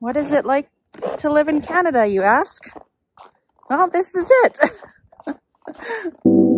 What is it like to live in Canada, you ask? Well, this is it.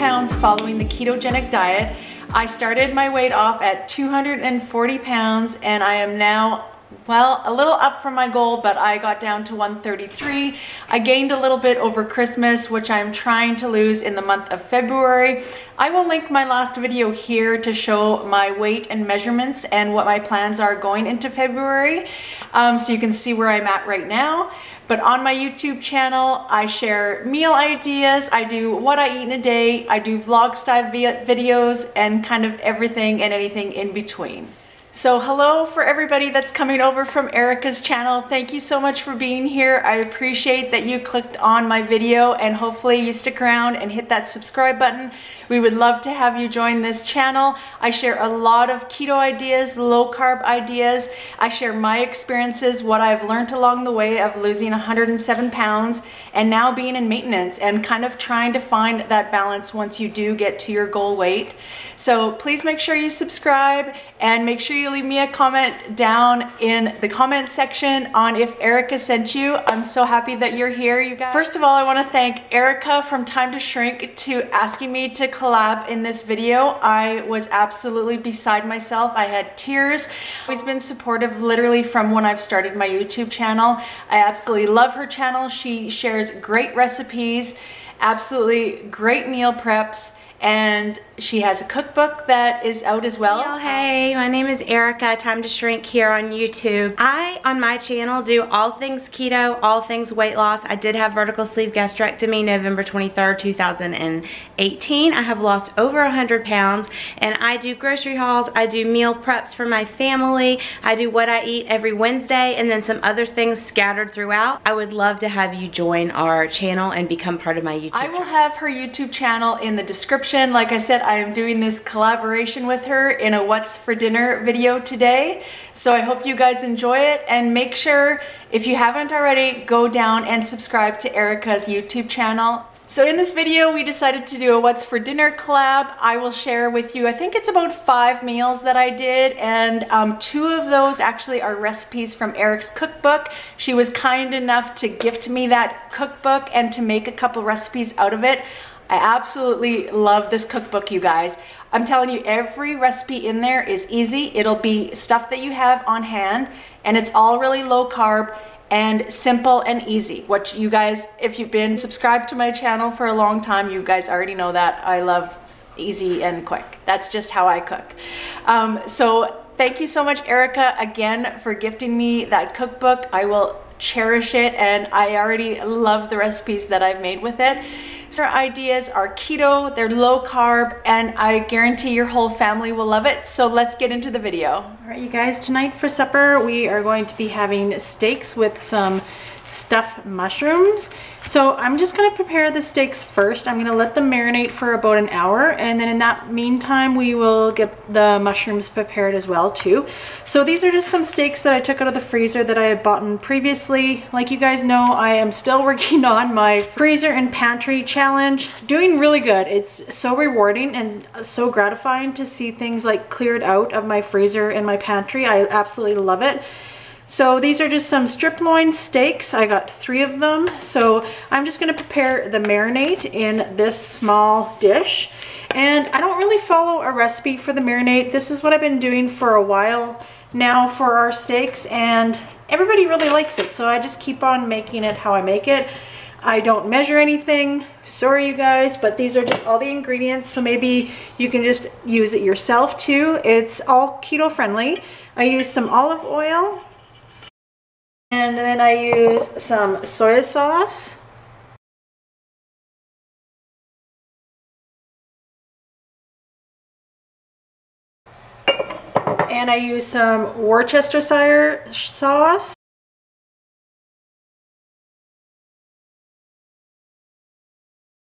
pounds following the ketogenic diet. I started my weight off at 240 pounds, and I am now well, a little up from my goal, but I got down to 133. I gained a little bit over Christmas, which I'm trying to lose in the month of February. I will link my last video here to show my weight and measurements and what my plans are going into February, um, so you can see where I'm at right now. But on my YouTube channel, I share meal ideas, I do what I eat in a day, I do vlog style videos, and kind of everything and anything in between. So hello for everybody that's coming over from Erika's channel. Thank you so much for being here. I appreciate that you clicked on my video and hopefully you stick around and hit that subscribe button. We would love to have you join this channel. I share a lot of keto ideas, low carb ideas. I share my experiences, what I've learned along the way of losing 107 pounds and now being in maintenance and kind of trying to find that balance once you do get to your goal weight. So please make sure you subscribe and make sure you leave me a comment down in the comment section on if Erika sent you. I'm so happy that you're here, you guys. First of all, I want to thank Erika from Time to Shrink to asking me to collab in this video. I was absolutely beside myself. I had tears. Always been supportive literally from when I've started my YouTube channel. I absolutely love her channel. She shares great recipes, absolutely great meal preps, and she has a cookbook that is out as well. Hello, hey, my name is Erika, Time to Shrink here on YouTube. I, on my channel, do all things keto, all things weight loss. I did have vertical sleeve gastrectomy November 23rd, 2018. I have lost over 100 pounds and I do grocery hauls, I do meal preps for my family, I do what I eat every Wednesday and then some other things scattered throughout. I would love to have you join our channel and become part of my YouTube I will have her YouTube channel in the description. Like I said, I am doing this collaboration with her in a what's for dinner video today. So I hope you guys enjoy it and make sure if you haven't already, go down and subscribe to Erika's YouTube channel. So in this video, we decided to do a what's for dinner collab. I will share with you, I think it's about five meals that I did and um, two of those actually are recipes from Eric's cookbook. She was kind enough to gift me that cookbook and to make a couple recipes out of it. I absolutely love this cookbook, you guys. I'm telling you, every recipe in there is easy. It'll be stuff that you have on hand, and it's all really low carb and simple and easy. What you guys, if you've been subscribed to my channel for a long time, you guys already know that I love easy and quick. That's just how I cook. Um, so thank you so much, Erika, again, for gifting me that cookbook. I will cherish it, and I already love the recipes that I've made with it. Our ideas are keto, they're low carb, and I guarantee your whole family will love it. So let's get into the video. All right, you guys, tonight for supper, we are going to be having steaks with some stuffed mushrooms. So I'm just gonna prepare the steaks first. I'm gonna let them marinate for about an hour and then in that meantime we will get the mushrooms prepared as well too. So these are just some steaks that I took out of the freezer that I had bought in previously. Like you guys know, I am still working on my freezer and pantry challenge. Doing really good. It's so rewarding and so gratifying to see things like cleared out of my freezer and my pantry. I absolutely love it. So these are just some strip loin steaks. I got three of them. So I'm just gonna prepare the marinade in this small dish. And I don't really follow a recipe for the marinade. This is what I've been doing for a while now for our steaks and everybody really likes it. So I just keep on making it how I make it. I don't measure anything. Sorry you guys, but these are just all the ingredients. So maybe you can just use it yourself too. It's all keto friendly. I use some olive oil, and then I used some soy sauce. And I used some Worcestershire sauce.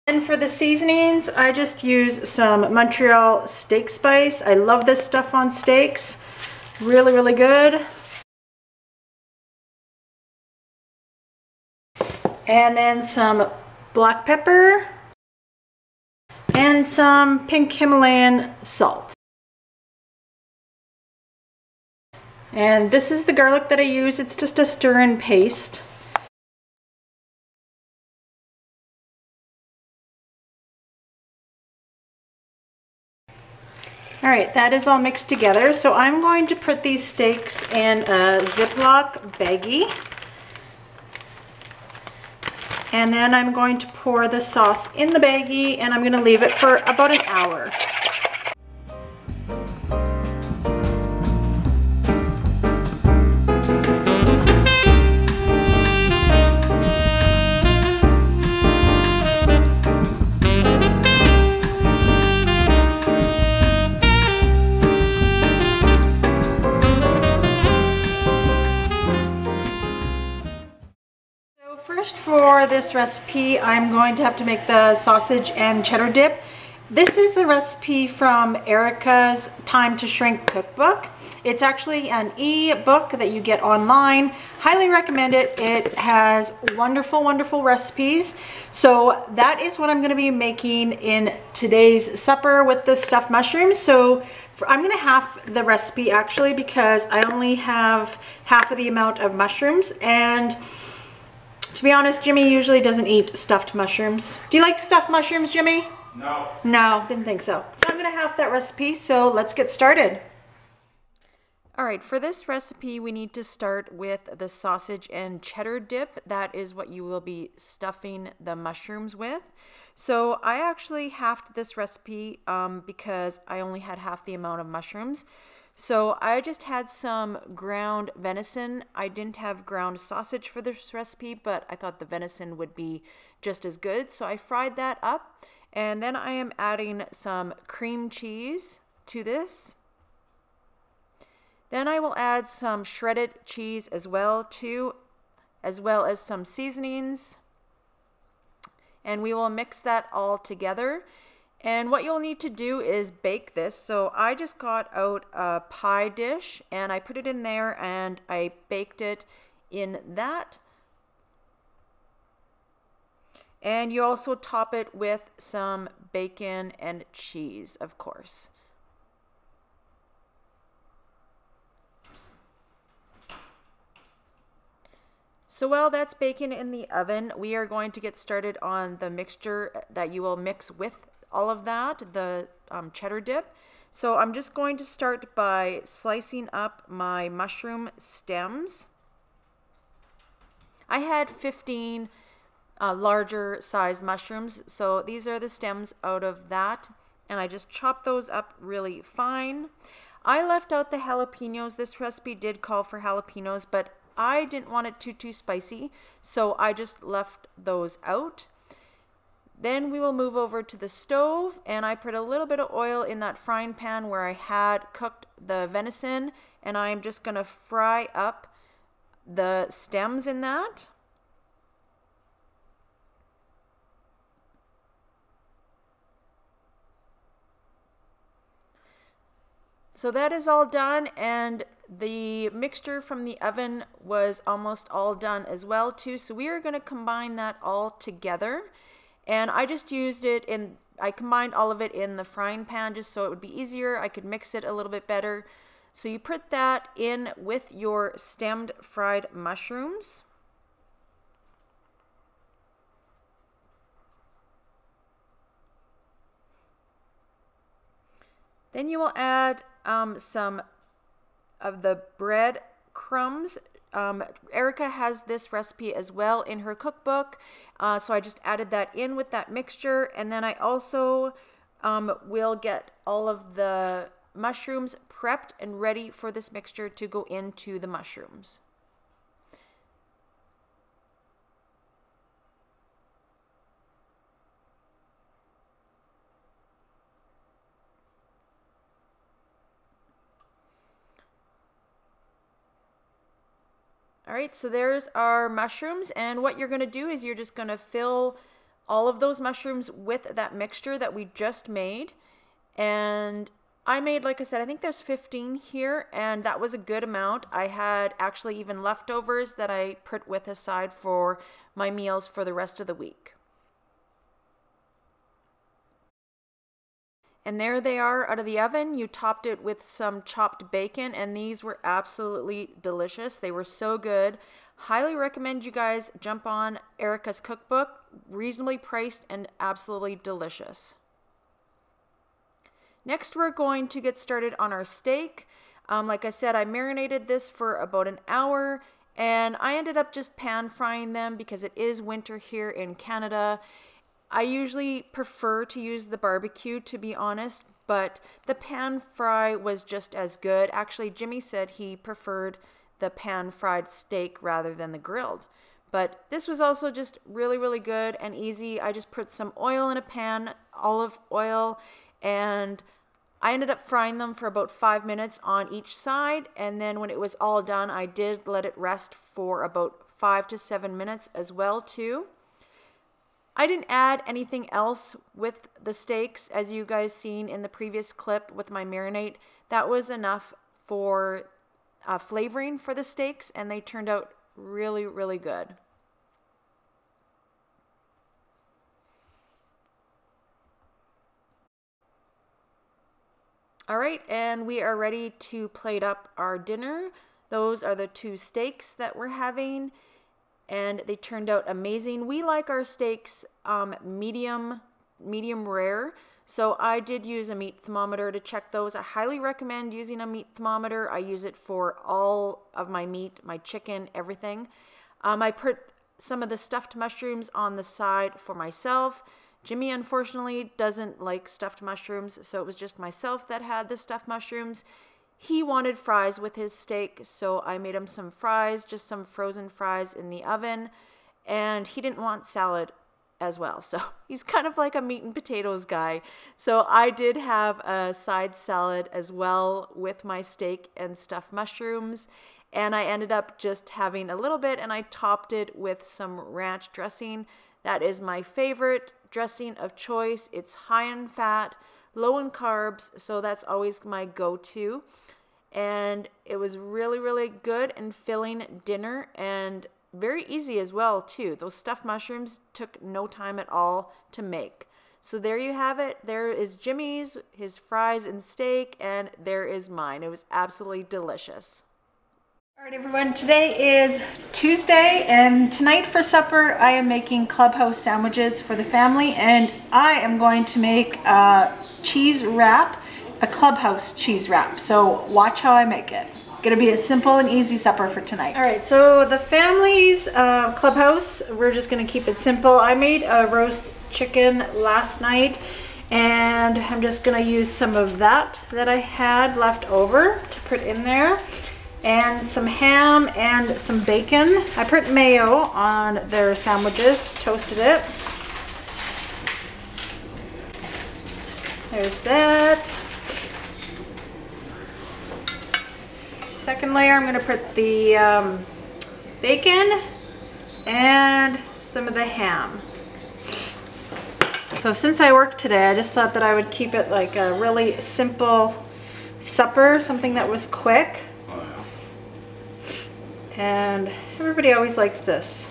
And for the seasonings, I just use some Montreal steak spice. I love this stuff on steaks. Really, really good. And then some black pepper and some pink Himalayan salt. And this is the garlic that I use. It's just a stir-in paste. All right, that is all mixed together. So I'm going to put these steaks in a Ziploc baggie. And then I'm going to pour the sauce in the baggie and I'm gonna leave it for about an hour. First for this recipe, I'm going to have to make the sausage and cheddar dip. This is a recipe from Erika's Time to Shrink cookbook. It's actually an e-book that you get online. Highly recommend it. It has wonderful, wonderful recipes. So that is what I'm gonna be making in today's supper with the stuffed mushrooms. So I'm gonna half the recipe actually because I only have half of the amount of mushrooms and to be honest, Jimmy usually doesn't eat stuffed mushrooms. Do you like stuffed mushrooms, Jimmy? No. No, didn't think so. So I'm gonna have that recipe, so let's get started. All right, for this recipe, we need to start with the sausage and cheddar dip. That is what you will be stuffing the mushrooms with. So I actually halved this recipe um, because I only had half the amount of mushrooms. So I just had some ground venison. I didn't have ground sausage for this recipe, but I thought the venison would be just as good. So I fried that up. And then I am adding some cream cheese to this. Then I will add some shredded cheese as well too, as well as some seasonings. And we will mix that all together. And what you'll need to do is bake this. So I just got out a pie dish and I put it in there and I baked it in that. And you also top it with some bacon and cheese, of course. So while that's baking in the oven, we are going to get started on the mixture that you will mix with all of that, the um, cheddar dip. So I'm just going to start by slicing up my mushroom stems. I had 15 uh, larger size mushrooms, so these are the stems out of that, and I just chopped those up really fine. I left out the jalapenos. This recipe did call for jalapenos, but I didn't want it too, too spicy, so I just left those out. Then we will move over to the stove and I put a little bit of oil in that frying pan where I had cooked the venison and I'm just going to fry up the stems in that. So that is all done and the mixture from the oven was almost all done as well too. So we are going to combine that all together and I just used it in, I combined all of it in the frying pan just so it would be easier. I could mix it a little bit better. So you put that in with your stemmed fried mushrooms. Then you will add um, some of the bread crumbs um, Erika has this recipe as well in her cookbook. Uh, so I just added that in with that mixture. And then I also um, will get all of the mushrooms prepped and ready for this mixture to go into the mushrooms. All right, so there's our mushrooms. And what you're gonna do is you're just gonna fill all of those mushrooms with that mixture that we just made. And I made, like I said, I think there's 15 here, and that was a good amount. I had actually even leftovers that I put with aside for my meals for the rest of the week. And there they are out of the oven. You topped it with some chopped bacon, and these were absolutely delicious. They were so good. Highly recommend you guys jump on Erika's cookbook. Reasonably priced and absolutely delicious. Next, we're going to get started on our steak. Um, like I said, I marinated this for about an hour and I ended up just pan frying them because it is winter here in Canada. I usually prefer to use the barbecue to be honest, but the pan fry was just as good. Actually, Jimmy said he preferred the pan fried steak rather than the grilled. But this was also just really, really good and easy. I just put some oil in a pan, olive oil, and I ended up frying them for about five minutes on each side. And then when it was all done, I did let it rest for about five to seven minutes as well too. I didn't add anything else with the steaks as you guys seen in the previous clip with my marinade. That was enough for uh, flavoring for the steaks and they turned out really, really good. All right, and we are ready to plate up our dinner. Those are the two steaks that we're having, and they turned out amazing. We like our steaks um, medium, medium rare, so I did use a meat thermometer to check those. I highly recommend using a meat thermometer. I use it for all of my meat, my chicken, everything. Um, I put some of the stuffed mushrooms on the side for myself. Jimmy unfortunately doesn't like stuffed mushrooms, so it was just myself that had the stuffed mushrooms. He wanted fries with his steak, so I made him some fries, just some frozen fries in the oven, and he didn't want salad as well. So he's kind of like a meat and potatoes guy. So I did have a side salad as well with my steak and stuffed mushrooms. And I ended up just having a little bit and I topped it with some ranch dressing. That is my favorite dressing of choice. It's high in fat, low in carbs, so that's always my go to. And it was really, really good and filling dinner and very easy as well, too. Those stuffed mushrooms took no time at all to make. So there you have it. There is Jimmy's, his fries and steak, and there is mine. It was absolutely delicious. All right, everyone, today is Tuesday, and tonight for supper, I am making clubhouse sandwiches for the family, and I am going to make a cheese wrap, a clubhouse cheese wrap. So watch how I make it. Gonna be a simple and easy supper for tonight. All right, so the family's uh, clubhouse, we're just gonna keep it simple. I made a roast chicken last night, and I'm just gonna use some of that that I had left over to put in there and some ham and some bacon. I put mayo on their sandwiches, toasted it. There's that. Second layer, I'm gonna put the um, bacon and some of the ham. So since I work today, I just thought that I would keep it like a really simple supper, something that was quick. And everybody always likes this.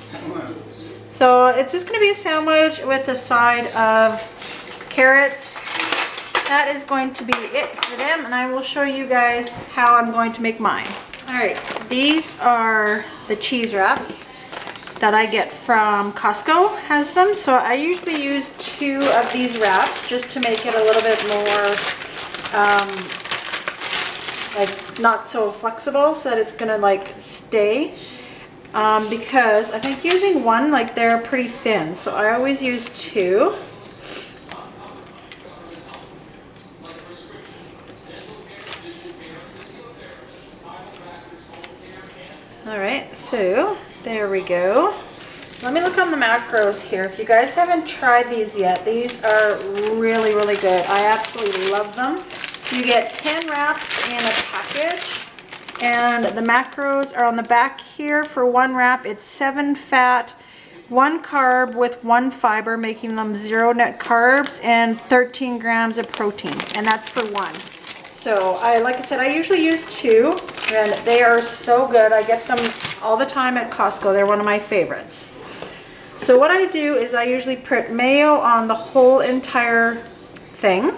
So it's just going to be a sandwich with a side of carrots. That is going to be it for them. And I will show you guys how I'm going to make mine. All right, these are the cheese wraps that I get from Costco has them. So I usually use two of these wraps just to make it a little bit more um, like not so flexible so that it's gonna like stay. Um, because I think using one like they're pretty thin so I always use two. All right so there we go. Let me look on the macros here. If you guys haven't tried these yet these are really really good. I absolutely love them you get 10 wraps in a package and the macros are on the back here. For one wrap, it's seven fat, one carb with one fiber, making them zero net carbs and 13 grams of protein, and that's for one. So I, like I said, I usually use two, and they are so good. I get them all the time at Costco. They're one of my favorites. So what I do is I usually put mayo on the whole entire thing.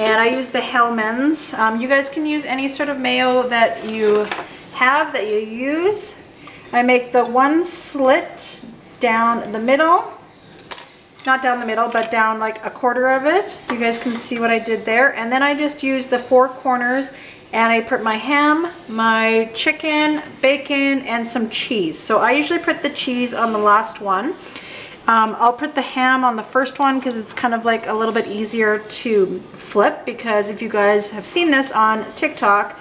And I use the Hellmann's. Um, you guys can use any sort of mayo that you have, that you use. I make the one slit down the middle. Not down the middle, but down like a quarter of it. You guys can see what I did there. And then I just use the four corners and I put my ham, my chicken, bacon, and some cheese. So I usually put the cheese on the last one. Um, I'll put the ham on the first one because it's kind of like a little bit easier to flip because if you guys have seen this on TikTok,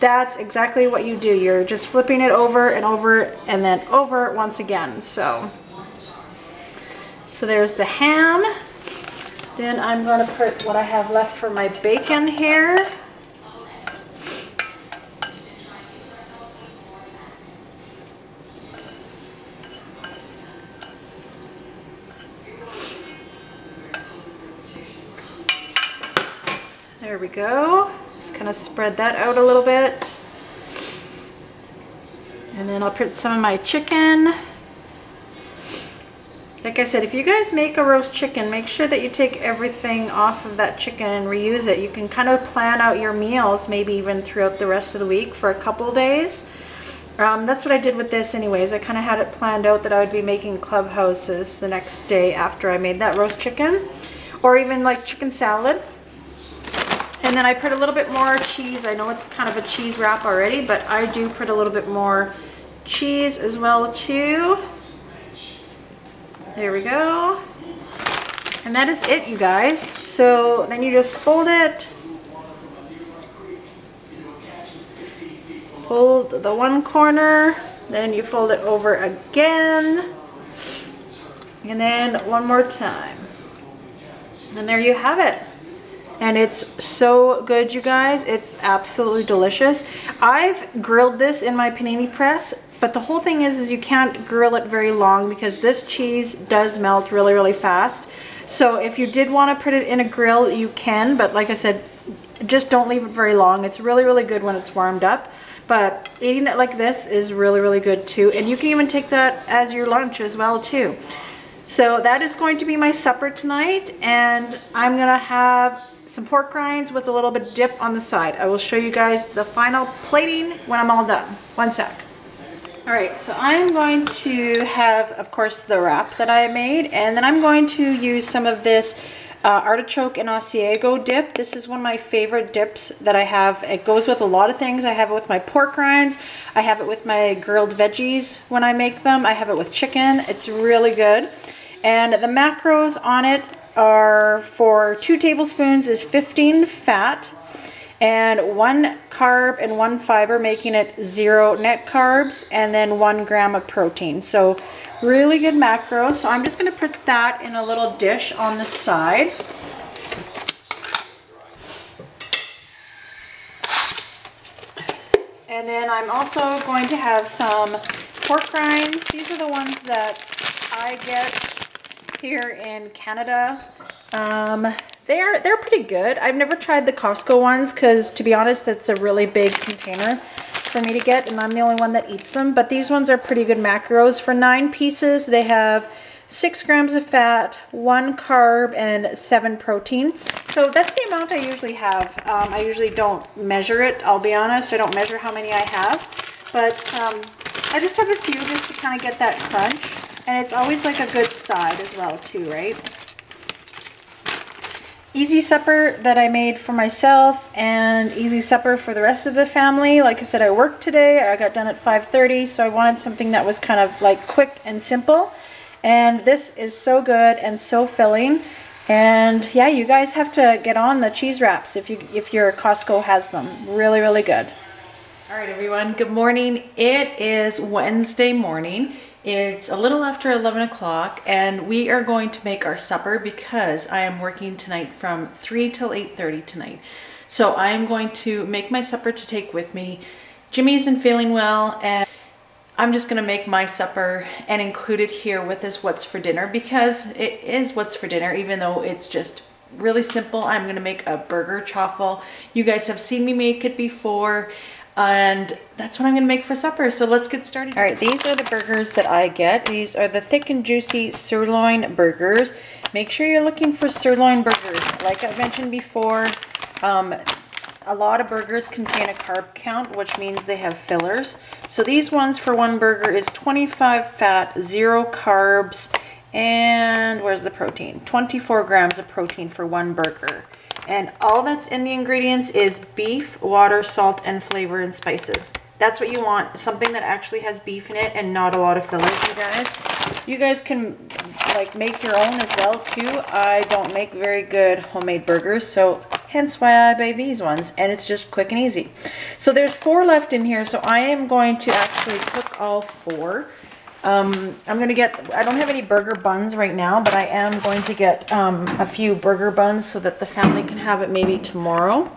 that's exactly what you do. You're just flipping it over and over and then over once again. So, so there's the ham. Then I'm going to put what I have left for my bacon here. Go. Just kind of spread that out a little bit. And then I'll put some of my chicken. Like I said, if you guys make a roast chicken, make sure that you take everything off of that chicken and reuse it. You can kind of plan out your meals, maybe even throughout the rest of the week for a couple days. Um, that's what I did with this anyways. I kind of had it planned out that I would be making clubhouses the next day after I made that roast chicken. Or even like chicken salad. And then I put a little bit more cheese. I know it's kind of a cheese wrap already, but I do put a little bit more cheese as well too. There we go. And that is it, you guys. So then you just fold it. Fold the one corner, then you fold it over again. And then one more time. And there you have it and it's so good you guys. It's absolutely delicious. I've grilled this in my panini press but the whole thing is is you can't grill it very long because this cheese does melt really really fast. So if you did want to put it in a grill you can but like I said just don't leave it very long. It's really really good when it's warmed up but eating it like this is really really good too and you can even take that as your lunch as well too. So that is going to be my supper tonight and I'm gonna have some pork rinds with a little bit of dip on the side. I will show you guys the final plating when I'm all done. One sec. All right, so I'm going to have, of course, the wrap that I made, and then I'm going to use some of this uh, artichoke and Asiago dip. This is one of my favorite dips that I have. It goes with a lot of things. I have it with my pork rinds. I have it with my grilled veggies when I make them. I have it with chicken. It's really good. And the macros on it are for two tablespoons is 15 fat and one carb and one fiber making it zero net carbs and then one gram of protein. So really good macros so I'm just going to put that in a little dish on the side. And then I'm also going to have some pork rinds. These are the ones that I get here in Canada. Um, they're they're pretty good. I've never tried the Costco ones because to be honest, that's a really big container for me to get and I'm the only one that eats them. But these ones are pretty good macros. For nine pieces, they have six grams of fat, one carb, and seven protein. So that's the amount I usually have. Um, I usually don't measure it, I'll be honest. I don't measure how many I have. But um, I just have a few just to kind of get that crunch. And it's always like a good side as well too, right? Easy supper that I made for myself and easy supper for the rest of the family. Like I said, I worked today. I got done at 5.30, so I wanted something that was kind of like quick and simple. And this is so good and so filling. And yeah, you guys have to get on the cheese wraps if you if your Costco has them. Really, really good. All right, everyone. Good morning. It is Wednesday morning. It's a little after 11 o'clock and we are going to make our supper because I am working tonight from 3 till 8.30 tonight. So I am going to make my supper to take with me Jimmy isn't feeling well and I'm just gonna make my supper and include it here with this what's for dinner because it is what's for dinner even though it's just really simple. I'm gonna make a burger chaffle. You guys have seen me make it before and that's what I'm gonna make for supper. So let's get started. All right, these are the burgers that I get. These are the thick and juicy sirloin burgers. Make sure you're looking for sirloin burgers. Like I mentioned before, um, a lot of burgers contain a carb count, which means they have fillers. So these ones for one burger is 25 fat, zero carbs, and where's the protein? 24 grams of protein for one burger. And all that's in the ingredients is beef, water, salt, and flavor and spices. That's what you want, something that actually has beef in it and not a lot of fillers, you guys. You guys can like make your own as well too. I don't make very good homemade burgers, so hence why I buy these ones and it's just quick and easy. So there's four left in here, so I am going to actually cook all four. Um, I'm going to get, I don't have any burger buns right now, but I am going to get um, a few burger buns so that the family can have it maybe tomorrow.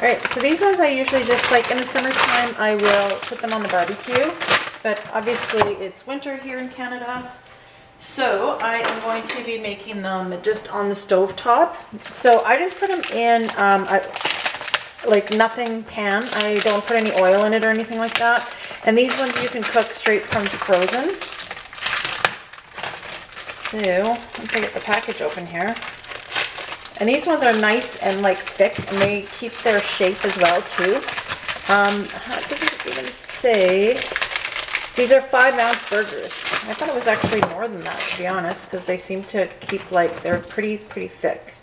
All right, so these ones I usually just like in the summertime, I will put them on the barbecue, but obviously it's winter here in Canada. So I am going to be making them just on the stove top. So I just put them in um, a, like nothing pan. I don't put any oil in it or anything like that. And these ones you can cook straight from frozen. So, once I get the package open here. And these ones are nice and like thick and they keep their shape as well too. Um, it doesn't even say. These are five ounce burgers. I thought it was actually more than that to be honest because they seem to keep like, they're pretty, pretty thick.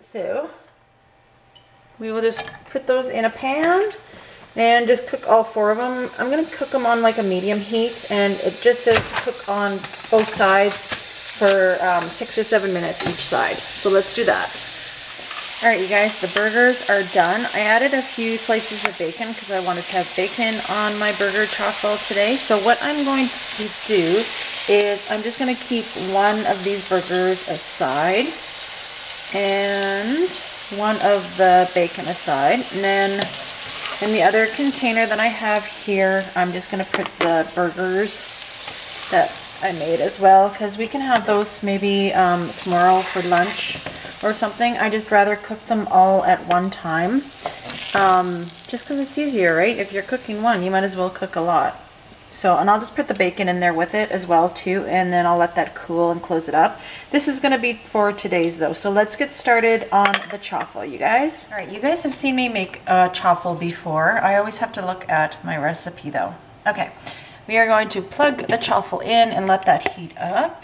So, we will just put those in a pan and just cook all four of them. I'm going to cook them on like a medium heat and it just says to cook on both sides for um, six or seven minutes each side. So let's do that. Alright you guys, the burgers are done. I added a few slices of bacon because I wanted to have bacon on my burger chaffle today. So what I'm going to do is I'm just going to keep one of these burgers aside and one of the bacon aside. And then in the other container that I have here, I'm just going to put the burgers that I made as well because we can have those maybe um, tomorrow for lunch or something. I just rather cook them all at one time um, just because it's easier, right? If you're cooking one, you might as well cook a lot. So, and I'll just put the bacon in there with it as well too, and then I'll let that cool and close it up. This is gonna be for today's though, so let's get started on the chaffle, you guys. All right, you guys have seen me make a chaffle before. I always have to look at my recipe though. Okay, we are going to plug the chaffle in and let that heat up.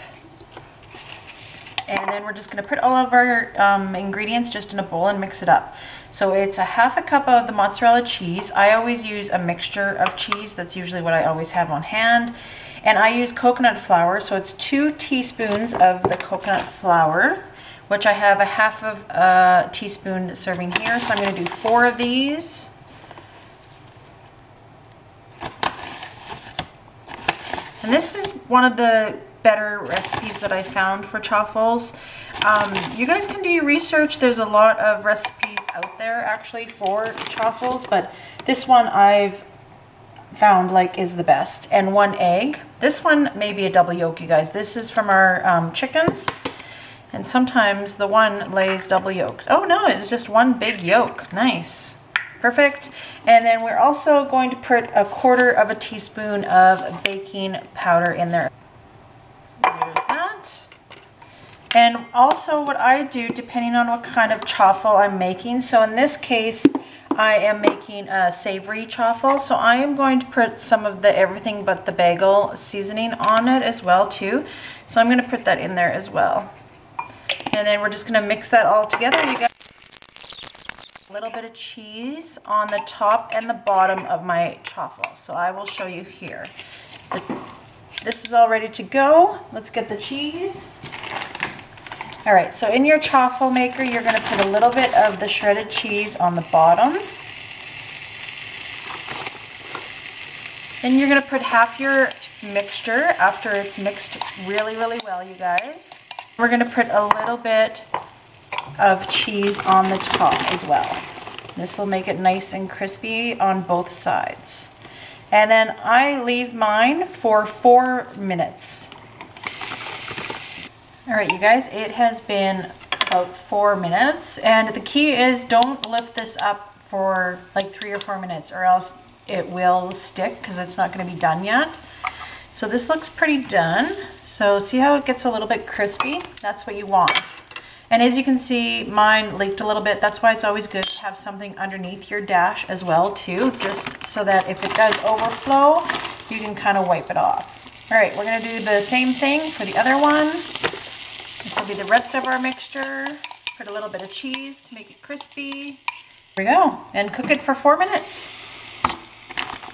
And then we're just gonna put all of our um, ingredients just in a bowl and mix it up. So it's a half a cup of the mozzarella cheese. I always use a mixture of cheese. That's usually what I always have on hand. And I use coconut flour, so it's two teaspoons of the coconut flour, which I have a half of a teaspoon serving here. So I'm gonna do four of these. And this is one of the better recipes that I found for chaffles. Um, you guys can do your research. There's a lot of recipes out there actually for chaffles, but this one I've found like is the best. And one egg. This one may be a double yolk, you guys. This is from our um, chickens. And sometimes the one lays double yolks. Oh no, it's just one big yolk. Nice. Perfect. And then we're also going to put a quarter of a teaspoon of baking powder in there. And also what I do, depending on what kind of chaffle I'm making, so in this case, I am making a savory chaffle, so I am going to put some of the everything but the bagel seasoning on it as well too. So I'm going to put that in there as well. And then we're just going to mix that all together. You got a little bit of cheese on the top and the bottom of my chaffle. So I will show you here. This is all ready to go. Let's get the cheese. All right, so in your chaffle maker, you're gonna put a little bit of the shredded cheese on the bottom. Then you're gonna put half your mixture after it's mixed really, really well, you guys. We're gonna put a little bit of cheese on the top as well. This will make it nice and crispy on both sides. And then I leave mine for four minutes. All right, you guys, it has been about four minutes. And the key is don't lift this up for like three or four minutes or else it will stick because it's not gonna be done yet. So this looks pretty done. So see how it gets a little bit crispy? That's what you want. And as you can see, mine leaked a little bit. That's why it's always good to have something underneath your dash as well too, just so that if it does overflow, you can kind of wipe it off. All right, we're gonna do the same thing for the other one. This will be the rest of our mixture. Put a little bit of cheese to make it crispy. There we go, and cook it for four minutes.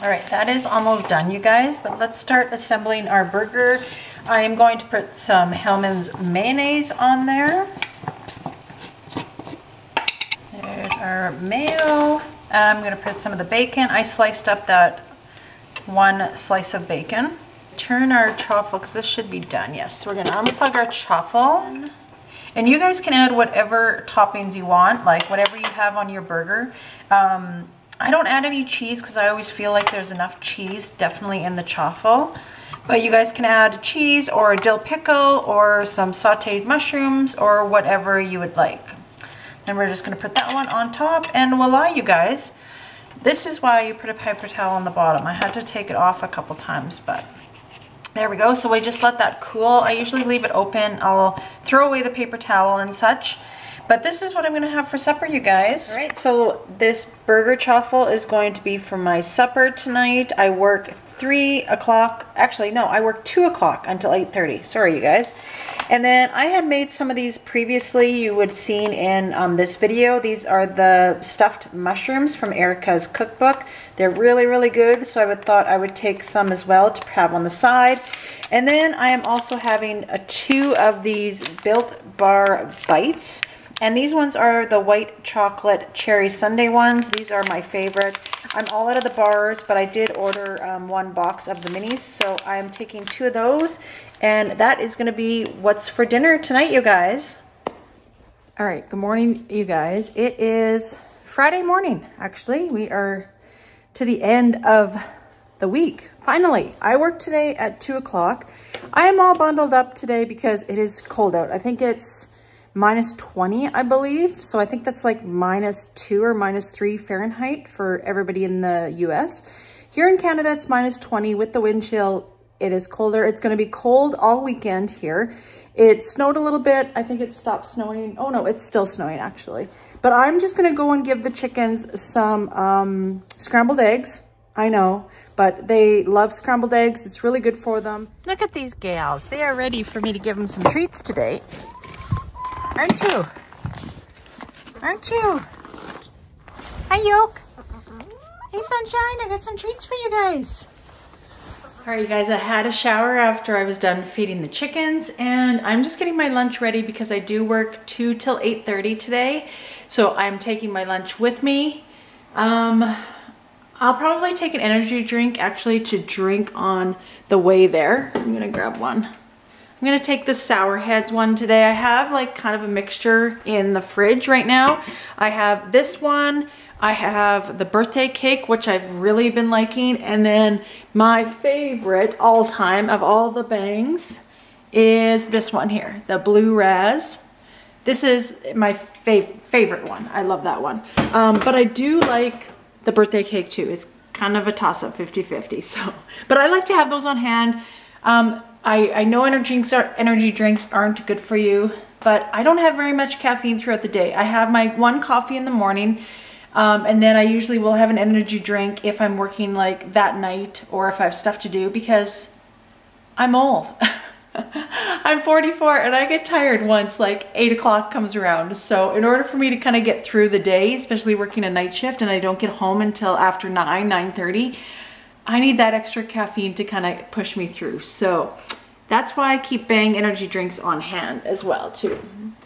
All right, that is almost done, you guys, but let's start assembling our burger. I am going to put some Hellmann's mayonnaise on there. There's our mayo. I'm gonna put some of the bacon. I sliced up that one slice of bacon. Turn our chaffle, because this should be done. Yes, we're gonna unplug our chaffle. And you guys can add whatever toppings you want, like whatever you have on your burger. Um, I don't add any cheese because I always feel like there's enough cheese definitely in the chaffle. But you guys can add cheese or a dill pickle or some sauteed mushrooms or whatever you would like. Then we're just going to put that one on top and voila you guys. This is why you put a paper towel on the bottom. I had to take it off a couple times but there we go. So we just let that cool. I usually leave it open. I'll throw away the paper towel and such. But this is what I'm going to have for supper, you guys. All right, so this burger chaffle is going to be for my supper tonight. I work 3 o'clock. Actually, no, I work 2 o'clock until 8.30. Sorry, you guys. And then I had made some of these previously. You would seen in um, this video. These are the stuffed mushrooms from Erika's cookbook. They're really, really good. So I would thought I would take some as well to have on the side. And then I am also having a, two of these Built Bar Bites. And these ones are the white chocolate cherry sundae ones. These are my favorite. I'm all out of the bars, but I did order um, one box of the minis. So I'm taking two of those. And that is going to be what's for dinner tonight, you guys. All right, good morning, you guys. It is Friday morning, actually. We are to the end of the week. Finally, I work today at 2 o'clock. I am all bundled up today because it is cold out. I think it's minus 20, I believe. So I think that's like minus 2 or minus 3 Fahrenheit for everybody in the US. Here in Canada, it's minus 20 with the wind chill. It is colder. It's going to be cold all weekend here. It snowed a little bit. I think it stopped snowing. Oh, no, it's still snowing, actually. But I'm just going to go and give the chickens some um, scrambled eggs. I know, but they love scrambled eggs. It's really good for them. Look at these gals. They are ready for me to give them some treats today. Aren't you? Aren't you? Hi, Yoke. Hey, Sunshine. I got some treats for you guys. All right, you guys, I had a shower after I was done feeding the chickens and I'm just getting my lunch ready because I do work 2 till 8.30 today. So I'm taking my lunch with me. Um, I'll probably take an energy drink actually to drink on the way there. I'm gonna grab one. I'm gonna take the Sour Heads one today. I have like kind of a mixture in the fridge right now. I have this one, I have the birthday cake, which I've really been liking, and then my favorite all time of all the bangs is this one here, the Blue Raz. This is my fav favorite one. I love that one. Um, but I do like the birthday cake too. It's kind of a toss-up 50-50. So, But I like to have those on hand. Um, I, I know energy drinks, are, energy drinks aren't good for you, but I don't have very much caffeine throughout the day. I have my one coffee in the morning, um, and then I usually will have an energy drink if I'm working like that night or if I have stuff to do because I'm old. I'm 44 and I get tired once like 8 o'clock comes around. So in order for me to kind of get through the day, especially working a night shift and I don't get home until after 9, 9.30, I need that extra caffeine to kind of push me through. So that's why I keep Bang energy drinks on hand as well too.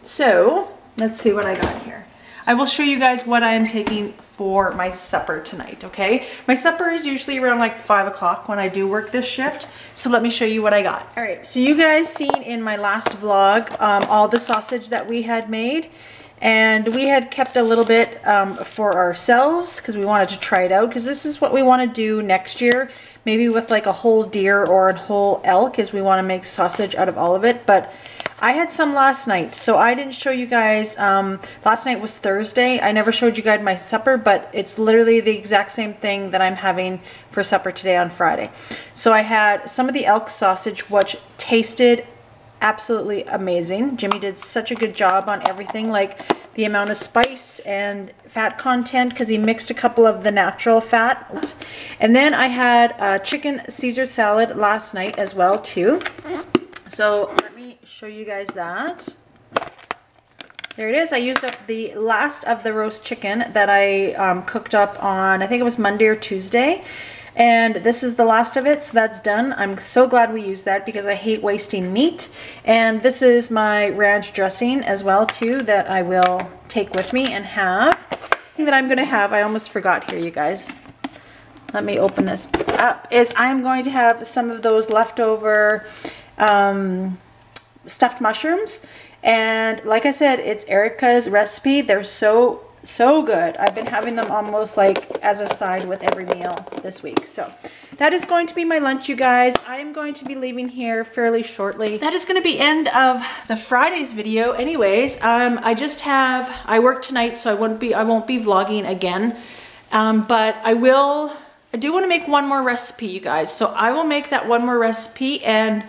So let's see what I got here. I will show you guys what I am taking for my supper tonight, okay? My supper is usually around like five o'clock when I do work this shift. So let me show you what I got. All right, so you guys seen in my last vlog um, all the sausage that we had made. And we had kept a little bit um, for ourselves because we wanted to try it out because this is what we want to do next year. Maybe with like a whole deer or a whole elk is we want to make sausage out of all of it. But I had some last night, so I didn't show you guys. Um, last night was Thursday. I never showed you guys my supper, but it's literally the exact same thing that I'm having for supper today on Friday. So I had some of the elk sausage, which tasted absolutely amazing. Jimmy did such a good job on everything, like the amount of spice and fat content because he mixed a couple of the natural fat. And then I had a chicken Caesar salad last night as well too. So let me show you guys that. There it is. I used up the last of the roast chicken that I um, cooked up on, I think it was Monday or Tuesday. And this is the last of it, so that's done. I'm so glad we used that because I hate wasting meat. And this is my ranch dressing as well too that I will take with me and have. That I'm gonna have, I almost forgot here you guys. Let me open this up, is I'm going to have some of those leftover um, stuffed mushrooms. And like I said, it's Erika's recipe. They're so so good. I've been having them almost like as a side with every meal this week. So that is going to be my lunch, you guys. I am going to be leaving here fairly shortly. That is going to be end of the Friday's video anyways. Um, I just have, I work tonight, so I won't be, I won't be vlogging again. Um, but I will, I do want to make one more recipe, you guys. So I will make that one more recipe and,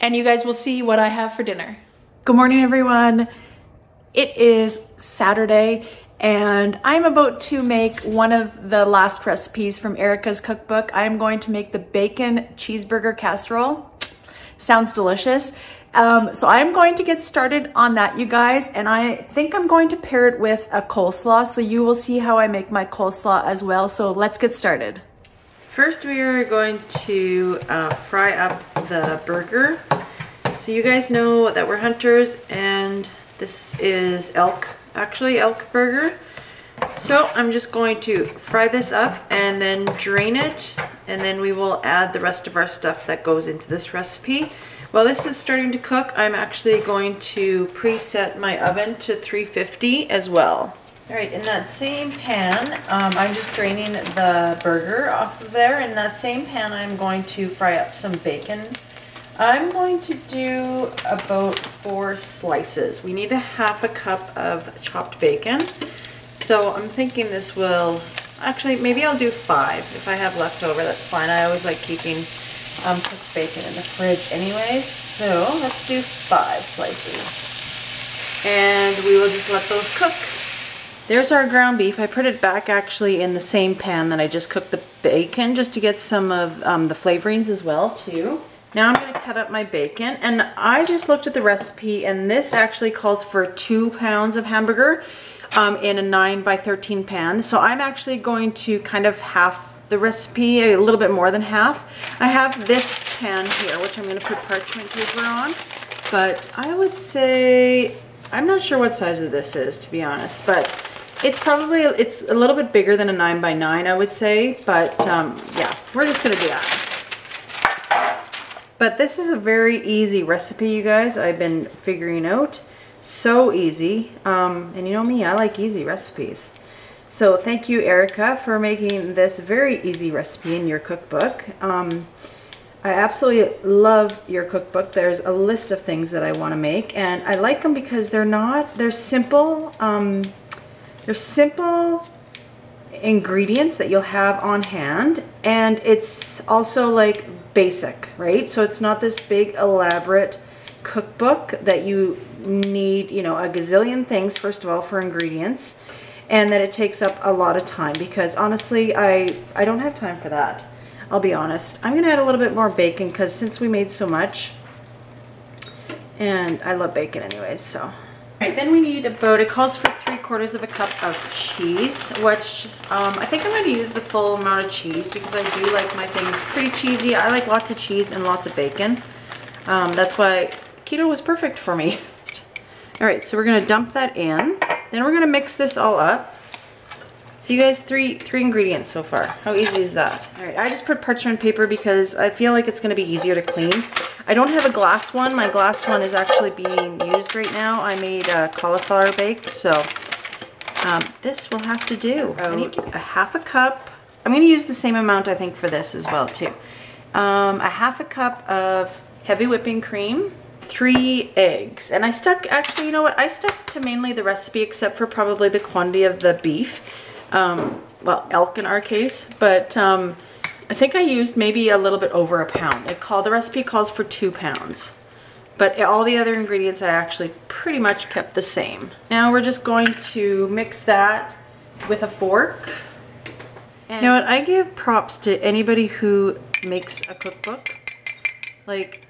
and you guys will see what I have for dinner. Good morning, everyone. It is Saturday and I'm about to make one of the last recipes from Erika's cookbook. I'm going to make the bacon cheeseburger casserole. Sounds delicious. Um, so I'm going to get started on that, you guys, and I think I'm going to pair it with a coleslaw, so you will see how I make my coleslaw as well. So let's get started. First, we are going to uh, fry up the burger. So you guys know that we're hunters, and this is elk actually elk burger. So I'm just going to fry this up and then drain it and then we will add the rest of our stuff that goes into this recipe. While this is starting to cook, I'm actually going to preset my oven to 350 as well. All right, in that same pan, um, I'm just draining the burger off of there. In that same pan, I'm going to fry up some bacon I'm going to do about four slices. We need a half a cup of chopped bacon. So I'm thinking this will, actually maybe I'll do five. If I have leftover, that's fine. I always like keeping um, cooked bacon in the fridge anyways. So let's do five slices. And we will just let those cook. There's our ground beef. I put it back actually in the same pan that I just cooked the bacon just to get some of um, the flavorings as well too. Now I'm going to cut up my bacon and I just looked at the recipe and this actually calls for two pounds of hamburger um, in a 9 by 13 pan. So I'm actually going to kind of half the recipe, a little bit more than half. I have this pan here which I'm going to put parchment paper on but I would say, I'm not sure what size of this is to be honest, but it's probably, it's a little bit bigger than a 9 by 9 I would say, but um, yeah, we're just going to do that. But this is a very easy recipe, you guys. I've been figuring out. So easy. Um, and you know me, I like easy recipes. So thank you, Erika, for making this very easy recipe in your cookbook. Um, I absolutely love your cookbook. There's a list of things that I want to make, and I like them because they're not, they're simple. Um, they're simple ingredients that you'll have on hand, and it's also like basic, right? So it's not this big elaborate cookbook that you need, you know, a gazillion things, first of all, for ingredients, and that it takes up a lot of time because honestly, I, I don't have time for that. I'll be honest. I'm going to add a little bit more bacon because since we made so much, and I love bacon anyways, so Right, then we need about, it calls for three quarters of a cup of cheese, which um, I think I'm going to use the full amount of cheese because I do like my things pretty cheesy. I like lots of cheese and lots of bacon. Um, that's why keto was perfect for me. All right, so we're going to dump that in. Then we're going to mix this all up. So you guys, three three ingredients so far. How easy is that? All right, I just put parchment paper because I feel like it's going to be easier to clean. I don't have a glass one. My glass one is actually being used right now. I made a cauliflower bake, so um, this will have to do. I need a half a cup. I'm going to use the same amount, I think, for this as well, too. Um, a half a cup of heavy whipping cream, three eggs. And I stuck, actually, you know what? I stuck to mainly the recipe except for probably the quantity of the beef. Um, well, elk in our case. But um, I think I used maybe a little bit over a pound. It called, the recipe calls for two pounds. But all the other ingredients I actually pretty much kept the same. Now we're just going to mix that with a fork. And you know what? I give props to anybody who makes a cookbook. Like,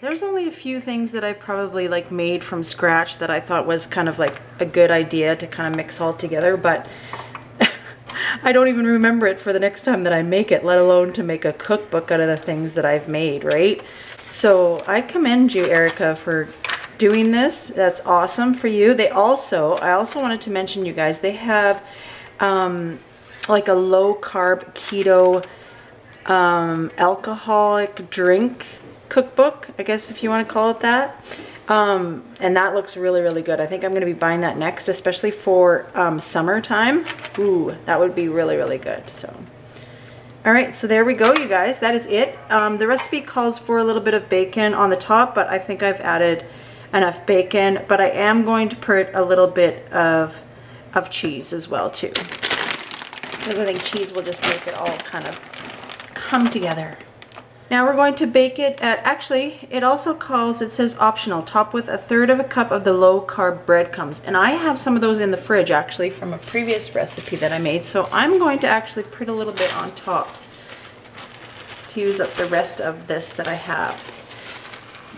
there's only a few things that I probably like made from scratch that I thought was kind of like a good idea to kind of mix all together, but I don't even remember it for the next time that I make it, let alone to make a cookbook out of the things that I've made, right? So I commend you, Erika, for doing this. That's awesome for you. They also, I also wanted to mention you guys, they have um, like a low carb keto um, alcoholic drink cookbook, I guess if you want to call it that. Um, and that looks really, really good. I think I'm going to be buying that next, especially for um, summertime. Ooh, that would be really, really good. So, all right, so there we go, you guys. That is it. Um, the recipe calls for a little bit of bacon on the top, but I think I've added enough bacon. But I am going to put a little bit of, of cheese as well, too. Because I think cheese will just make it all kind of come together. Now we're going to bake it at, actually, it also calls, it says optional, top with a third of a cup of the low carb breadcrumbs. And I have some of those in the fridge actually from a previous recipe that I made. So I'm going to actually put a little bit on top to use up the rest of this that I have.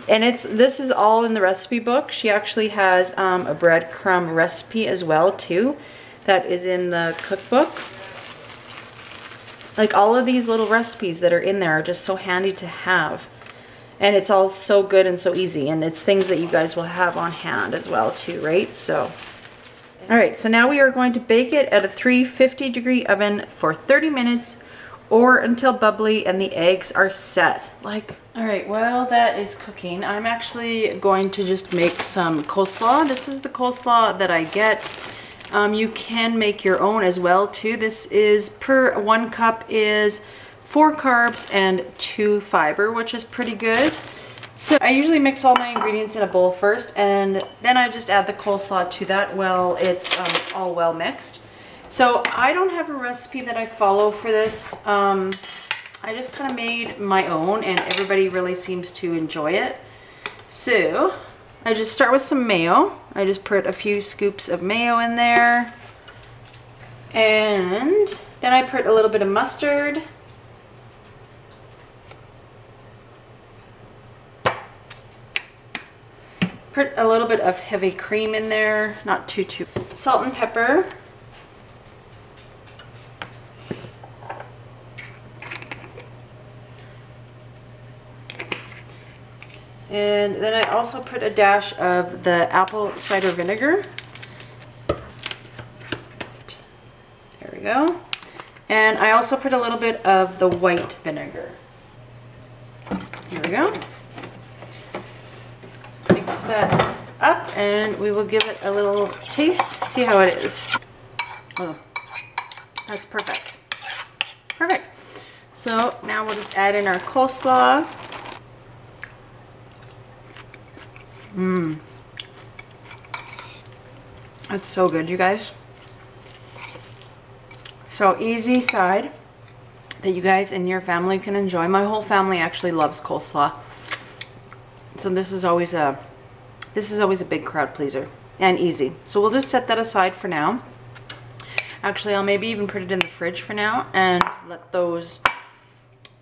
And it's this is all in the recipe book. She actually has um, a breadcrumb recipe as well too that is in the cookbook. Like all of these little recipes that are in there are just so handy to have. And it's all so good and so easy. And it's things that you guys will have on hand as well too, right? So, all right, so now we are going to bake it at a 350 degree oven for 30 minutes or until bubbly and the eggs are set. Like, all right, while that is cooking, I'm actually going to just make some coleslaw. This is the coleslaw that I get um, you can make your own as well too. This is per one cup is four carbs and two fiber, which is pretty good. So I usually mix all my ingredients in a bowl first and then I just add the coleslaw to that while it's um, all well mixed. So I don't have a recipe that I follow for this. Um, I just kind of made my own and everybody really seems to enjoy it. So I just start with some mayo. I just put a few scoops of mayo in there. And then I put a little bit of mustard. Put a little bit of heavy cream in there, not too, too. Salt and pepper. And then I also put a dash of the apple cider vinegar. There we go. And I also put a little bit of the white vinegar. Here we go. Mix that up and we will give it a little taste, see how it is. Oh, that's perfect. Perfect. So now we'll just add in our coleslaw. Mmm. That's so good, you guys. So easy side that you guys and your family can enjoy. My whole family actually loves coleslaw. So this is always a this is always a big crowd pleaser and easy. So we'll just set that aside for now. Actually, I'll maybe even put it in the fridge for now and let those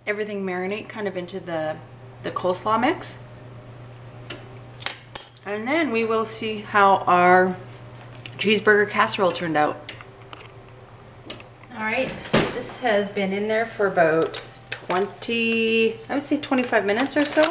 everything marinate kind of into the the coleslaw mix. And then we will see how our cheeseburger casserole turned out. All right, this has been in there for about 20, I would say 25 minutes or so.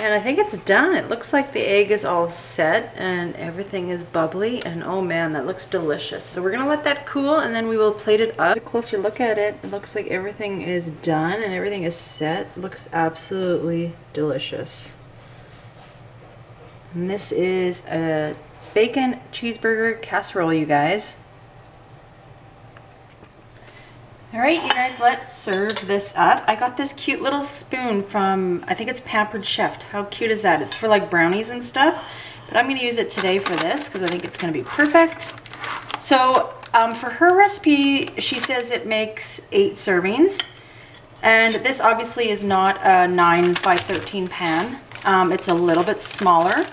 And I think it's done. It looks like the egg is all set and everything is bubbly and oh man, that looks delicious. So we're gonna let that cool and then we will plate it up. A closer look at it, it looks like everything is done and everything is set. It looks absolutely delicious. And this is a bacon cheeseburger casserole, you guys. All right, you guys, let's serve this up. I got this cute little spoon from, I think it's Pampered Chef. How cute is that? It's for like brownies and stuff, but I'm gonna use it today for this because I think it's gonna be perfect. So um, for her recipe, she says it makes eight servings. And this obviously is not a 9 by 13 pan. Um, it's a little bit smaller.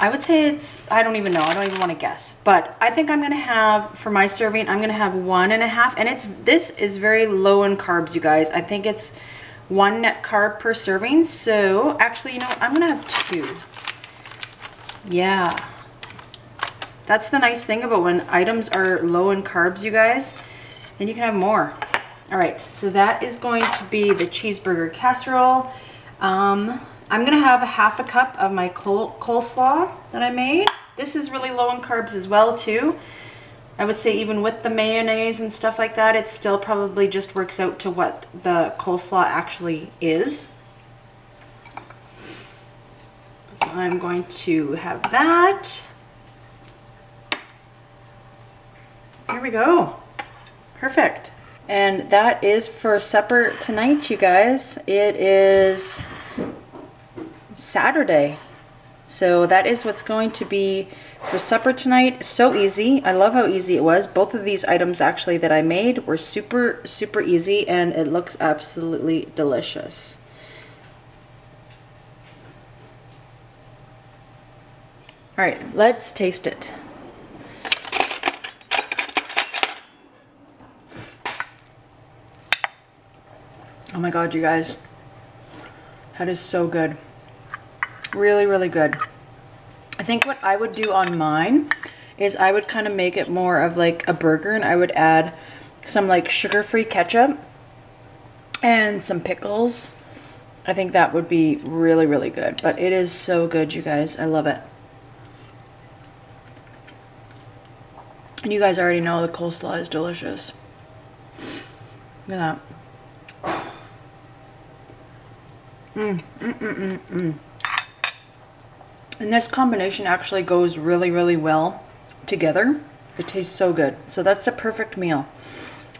I would say it's, I don't even know, I don't even want to guess. But I think I'm going to have, for my serving, I'm going to have one and a half. And it's, this is very low in carbs, you guys. I think it's one net carb per serving. So actually, you know, I'm going to have two. Yeah. That's the nice thing about when items are low in carbs, you guys. Then you can have more. All right, so that is going to be the cheeseburger casserole. Um, I'm gonna have a half a cup of my col coleslaw that I made. This is really low in carbs as well too. I would say even with the mayonnaise and stuff like that, it still probably just works out to what the coleslaw actually is. So I'm going to have that. Here we go. Perfect. And that is for supper tonight, you guys. It is Saturday. So that is what's going to be for supper tonight. So easy. I love how easy it was. Both of these items actually that I made were super, super easy and it looks absolutely delicious. All right, let's taste it. Oh my God, you guys. That is so good. Really, really good. I think what I would do on mine is I would kind of make it more of like a burger and I would add some like sugar-free ketchup and some pickles. I think that would be really, really good. But it is so good, you guys. I love it. And you guys already know the coleslaw is delicious. Look at that. Mmm, mmm, mmm, mmm, mmm. And this combination actually goes really, really well together. It tastes so good. So that's a perfect meal.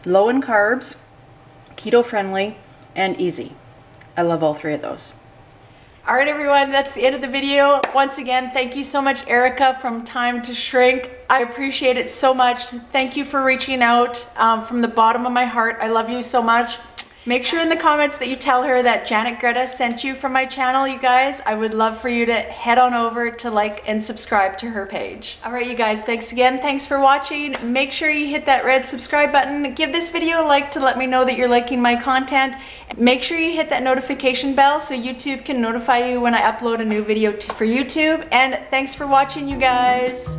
Low in carbs, keto friendly, and easy. I love all three of those. All right, everyone, that's the end of the video. Once again, thank you so much, Erika from Time to Shrink. I appreciate it so much. Thank you for reaching out um, from the bottom of my heart. I love you so much. Make sure in the comments that you tell her that Janet Greta sent you from my channel, you guys. I would love for you to head on over to like and subscribe to her page. All right, you guys, thanks again. Thanks for watching. Make sure you hit that red subscribe button. Give this video a like to let me know that you're liking my content. Make sure you hit that notification bell so YouTube can notify you when I upload a new video for YouTube. And thanks for watching, you guys.